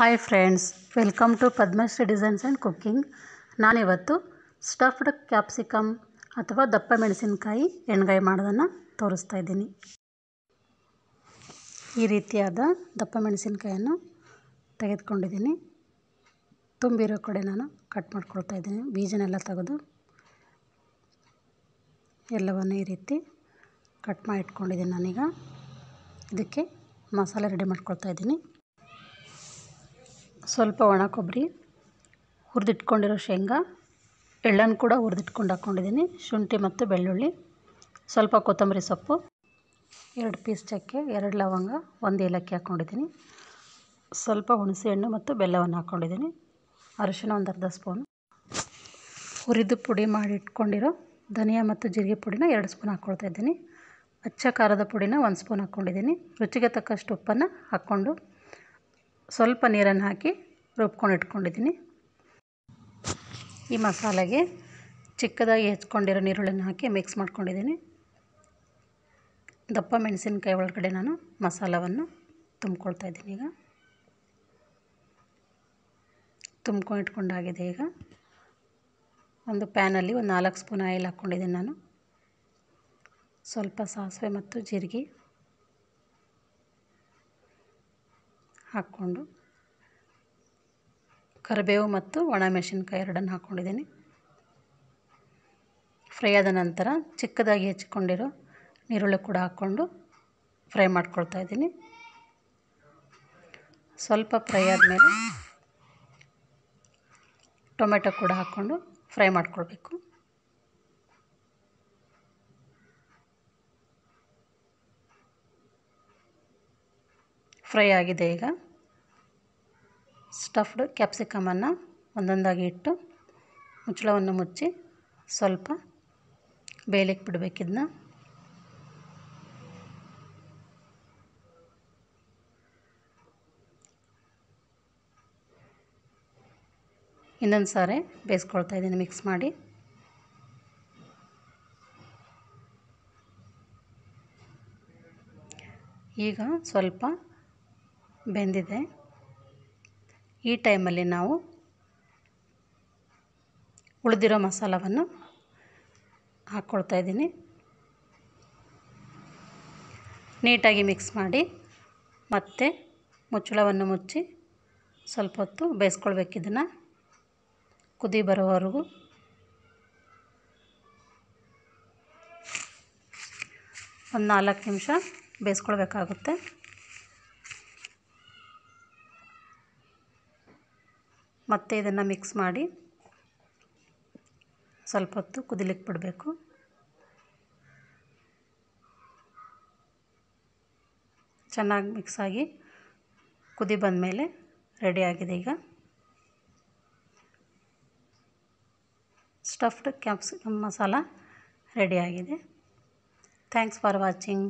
Hi friends welcome to Padmashri designs and cooking ನಾನಿವತ್ತು stuffed capsicum ಅಥವಾ ದಪ್ಪ ಮೆಣಸಿನಕಾಯಿ ಎಣ್ಗಾಯಿ ಮಾಡೋದನ್ನು ತೋರಿಸ್ತಾ ಇದ್ದೀನಿ. ಈ ರೀತಿಯಾದ ದಪ್ಪ ಮೆಣಸಿನಕಾಯನ್ನು ತೆಗೆದುಕೊಂಡಿದ್ದೀನಿ. ತುಂಬಿರೋ ಕಡೆ ನಾನು ಕಟ್ ಮಾಡ್ಕೊಳ್ತಾ ಇದ್ದೀನಿ. ಬೀಜನೆಲ್ಲ ತೆಗೆದು ಎಲ್ಲವನ್ನು ಈ ರೀತಿ ಕಟ್ ಮಾಡಿ ಇಟ್ಕೊಂಡಿದ್ದೀನಿ ನಾನೀಗ. ಇದಕ್ಕೆ ಮಸಾಲೆ ರೆಡಿ ಮಾಡ್ಕೊಳ್ತಾ ಇದ್ದೀನಿ. ಸ್ವಲ್ಪ ಒಣ ಕೊಬ್ಬರಿ, ಹುರಿದಿಟ್ಕೊಂಡಿರೋ ಶೇಂಗಾ, ಎಳ್ಳನ್ನು ಕೂಡ ಹುರಿದಿಟ್ಕೊಂಡು ಹಾಕ್ಕೊಂಡಿದ್ದೀನಿ, ಶುಂಠಿ ಮತ್ತು ಬೆಳ್ಳುಳ್ಳಿ, ಸ್ವಲ್ಪ ಕೊತ್ತಂಬರಿ ಸೊಪ್ಪು, ಎರಡು ಪೀಸ್ ಚಕ್ಕೆ, ಎರಡು ಲವಂಗ, ಒಂದು ಏಲಕ್ಕಿ ಹಾಕ್ಕೊಂಡಿದ್ದೀನಿ, ಸ್ವಲ್ಪ ಹುಣಸೆಹಣ್ಣು ಮತ್ತು ಬೆಲ್ಲವನ್ನು ಹಾಕ್ಕೊಂಡಿದ್ದೀನಿ ಅರಿಶಿನ ಒಂದು ಅರ್ಧ ಸ್ಪೂನು, ಹುರಿದು ಪುಡಿ ಮಾಡಿಟ್ಕೊಂಡಿರೋ ಧನಿಯಾ ಮತ್ತು ಜೀರಿಗೆ ಪುಡಿನ ಎರಡು ಸ್ಪೂನ್ ಹಾಕ್ಕೊಳ್ತಾ ಇದ್ದೀನಿ, ಅಚ್ಚ ಖಾರದ ಪುಡಿನ ಒಂದು ಸ್ಪೂನ್ ಹಾಕ್ಕೊಂಡಿದ್ದೀನಿ, ರುಚಿಗೆ ತಕ್ಕಷ್ಟು ಉಪ್ಪನ್ನು ಹಾಕ್ಕೊಂಡು ಸ್ವಲ್ಪ ನೀರನ್ನು ಹಾಕಿ ರುಬ್ಕೊಂಡು ಇಟ್ಕೊಂಡಿದ್ದೀನಿ. ಈ ಮಸಾಲೆಗೆ ಚಿಕ್ಕದಾಗಿ ಹೆಚ್ಕೊಂಡಿರೋ ನೀರುಳ್ಳಿನ ಹಾಕಿ ಮಿಕ್ಸ್ ಮಾಡ್ಕೊಂಡಿದ್ದೀನಿ. ದಪ್ಪ ಮೆಣಸಿನ್ಕಾಯಿ ಒಳಗಡೆ ನಾನು ಮಸಾಲವನ್ನು ತುಂಬ್ಕೊಳ್ತಾ ಇದ್ದೀನಿ ಈಗ. ತುಂಬ್ಕೊಂಡು ಇಟ್ಕೊಂಡಾಗಿದೆ ಈಗ. ಒಂದು ಪ್ಯಾನಲ್ಲಿ ಒಂದು ನಾಲ್ಕು ಸ್ಪೂನ್ ಆಯಿಲ್ ಹಾಕ್ಕೊಂಡಿದ್ದೀನಿ ನಾನು. ಸ್ವಲ್ಪ ಸಾಸಿವೆ ಮತ್ತು ಜೀರಿಗೆ. ಹಾಕ್ಕೊಂಡು ಕರಿಬೇವು ಮತ್ತು ಒಣಮೆಣಸಿನ್ಕಾಯಿ ಎರಡನ್ನು ಹಾಕ್ಕೊಂಡಿದ್ದೀನಿ. ಫ್ರೈ ಆದ ನಂತರ ಚಿಕ್ಕದಾಗಿ ಹೆಚ್ಚಿಕೊಂಡಿರೋ ನೀರುಳ್ಳಿ ಕೂಡ ಹಾಕ್ಕೊಂಡು ಫ್ರೈ ಮಾಡ್ಕೊಳ್ತಾ ಇದ್ದೀನಿ. ಸ್ವಲ್ಪ ಫ್ರೈ ಆದಮೇಲೆ ಟೊಮೆಟೊ ಕೂಡ ಹಾಕ್ಕೊಂಡು ಫ್ರೈ ಮಾಡ್ಕೊಳ್ಬೇಕು. ಫ್ರೈ ಆಗಿದೆ ಈಗ. ಸ್ಟಫ್ಡ್ ಕ್ಯಾಪ್ಸಿಕಮನ್ನು ಒಂದೊಂದಾಗಿ ಇಟ್ಟು ಮುಚ್ಚಳವನ್ನು ಮುಚ್ಚಿ ಸ್ವಲ್ಪ ಬೇಯಲಿಕ್ಕೆ ಬಿಡಬೇಕಿದ್ನ ಇನ್ನೊಂದು ಸಾರಿ ಬೇಯಿಸ್ಕೊಳ್ತಾ ಇದ್ದೀನಿ ಮಿಕ್ಸ್ ಮಾಡಿ. ಈಗ ಸ್ವಲ್ಪ ಬೆಂದಿದೆ. ಈ ಟೈಮಲ್ಲಿ ನಾವು ಉಳಿದಿರೋ ಮಸಾಲವನ್ನು ಹಾಕ್ಕೊಳ್ತಾ ಇದ್ದೀನಿ. ನೀಟಾಗಿ ಮಿಕ್ಸ್ ಮಾಡಿ ಮತ್ತೆ ಮುಚ್ಚಳವನ್ನು ಮುಚ್ಚಿ ಸ್ವಲ್ಪ ಹೊತ್ತು ಬೇಯಿಸ್ಕೊಳ್ಬೇಕು ಇದನ್ನು. ಕುದಿ ಬರೋವರೆಗೂ. ಒಂದು ನಾಲ್ಕು ನಿಮಿಷ ಬೇಯಿಸ್ಕೊಳ್ಬೇಕಾಗುತ್ತೆ. ಮತ್ತು ಇದನ್ನು ಮಿಕ್ಸ್ ಮಾಡಿ ಸ್ವಲ್ಪ ಹೊತ್ತು ಕುದಿಲಿಕ್ಕೆ ಬಿಡಬೇಕು. ಚೆನ್ನಾಗಿ ಮಿಕ್ಸ್ ಆಗಿ ಕುದಿ ಬಂದಮೇಲೆ ರೆಡಿಯಾಗಿದೆ ಈಗ. ಸ್ಟಫ್ಡ್ ಕ್ಯಾಪ್ಸಿಕಮ್ ಮಸಾಲ ರೆಡಿಯಾಗಿದೆ ಥ್ಯಾಂಕ್ಸ್ ಫಾರ್ ವಾಚಿಂಗ್